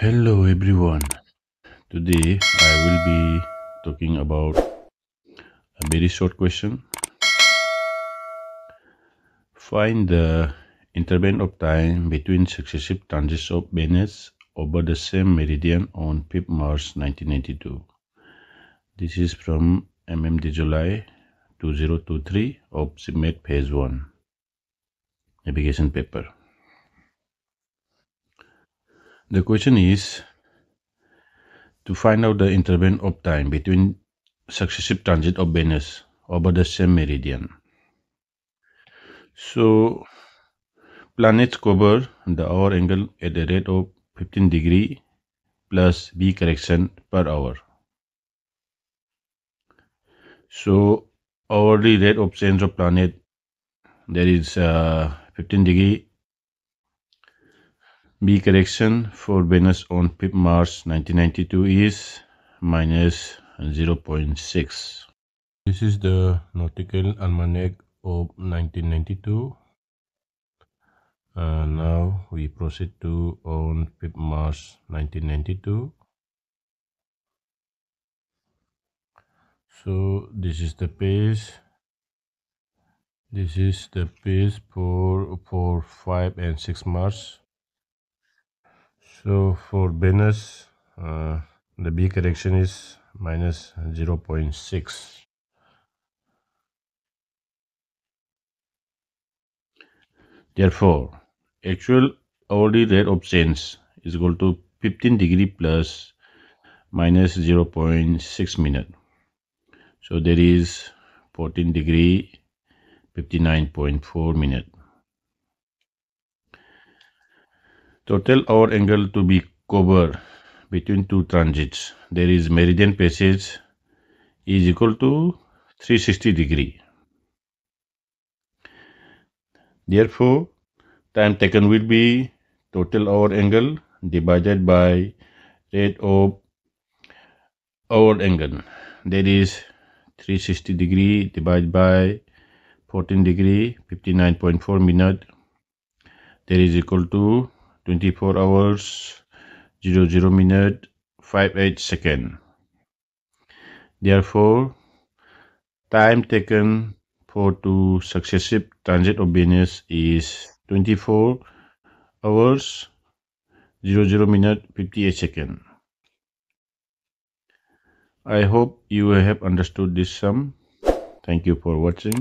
Hello everyone. Today I will be talking about a very short question. Find the interval of time between successive transits of Venus over the same meridian on 5th March 1982 This is from MM July 2023 of CIMMET Phase 1 navigation paper. The question is to find out the interval of time between successive transit of Venus over the same meridian. So planets cover the hour angle at a rate of 15 degree plus V correction per hour. So hourly rate of change of planet there is uh, 15 degree V correction for Venus on Pip Mars 1992 is minus 0.6. This is the nautical almanac of 1992. Uh, now we proceed to on Pip Mars 1992. So this is the page. This is the page for for 5 and 6 March so for Venus, uh, the V correction is minus 0 0.6. Therefore, actual hourly rate of change is equal to 15 degree plus minus 0 0.6 minute. So there is 14 degree 59.4 minute. Total hour angle to be covered between two transits. There is meridian passage is equal to 360 degree. Therefore, time taken will be total hour angle divided by rate of hour angle. That is 360 degree divided by 14 degree 59.4 minute. That is equal to 24 hours 00 minute 58 second. Therefore time taken for two successive transit of venus is 24 hours 00 minute 58 second. I hope you have understood this sum. Thank you for watching